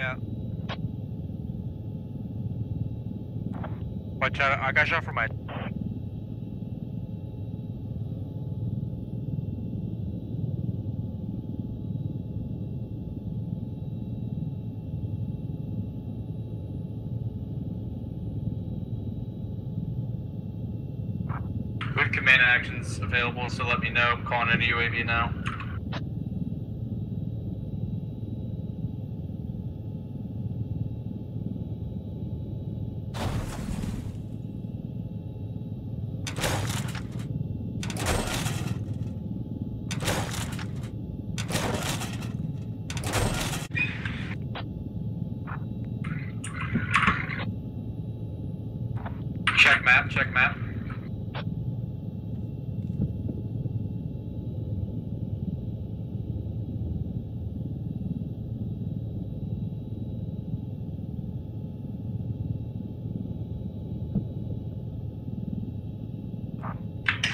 Yeah. Watch out, I got shot from my... Have command actions available, so let me know. I'm calling in a UAV now. Check map, check map.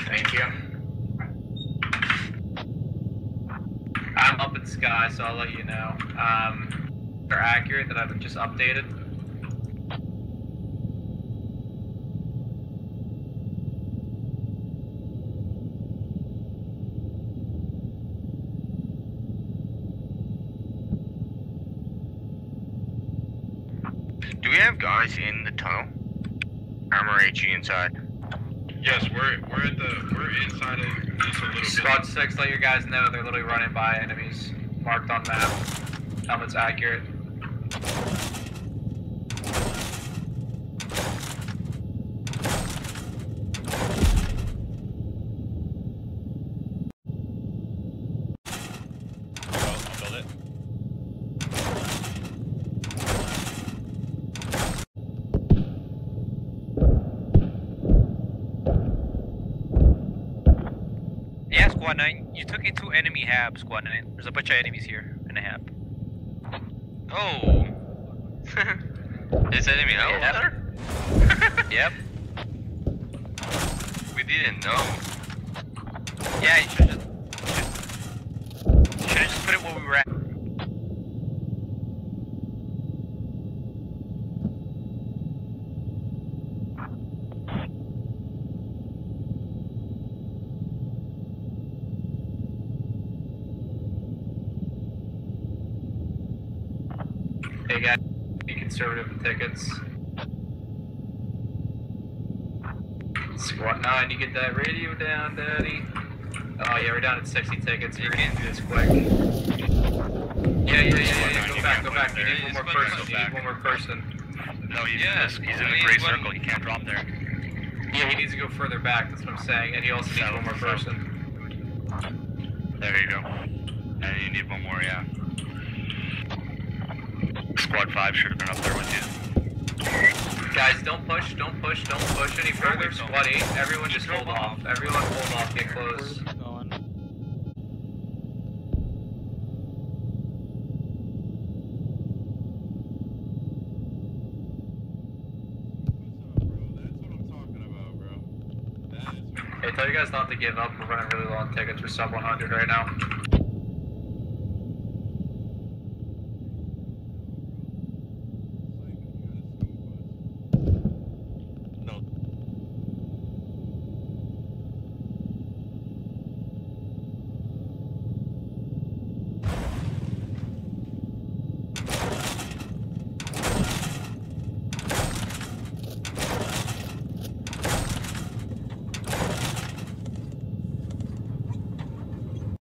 Thank you. I'm up in sky, so I'll let you know. Um, they're accurate that I've just updated. Do we have guys in the tunnel? Armor HE inside. Yes, we're we're at the we're inside of just a little Squad 6, let your guys know they're literally running by enemies marked on map. Helmet's accurate. Squad 9, you took it to enemy hab, Squad 9. There's a bunch of enemies here in the hab. Oh. Is enemy out Yep. there? Yep. We didn't know. Yeah, you should just... You should have just put it where we were at. Hey guys, be conservative with tickets. Squad 9, you get that radio down, daddy? Oh yeah, we're down at 60 tickets. You're gonna do this quick. Yeah, yeah, yeah, yeah, yeah. Go back, go back. You need one more person. You need one more person. No, he's Yes, in the, he's in the gray circle. He can't drop there. Yeah, he needs to go further back. That's what I'm saying. And he also needs one more person. There you go. And you need one more, yeah. Squad 5 should have been up there with you. Guys, don't push, don't push, don't push any further. Squad 8, everyone just hold off. Everyone hold off, get close. Hey, tell you guys not to give up. We're running really long tickets. We're sub 100 right now.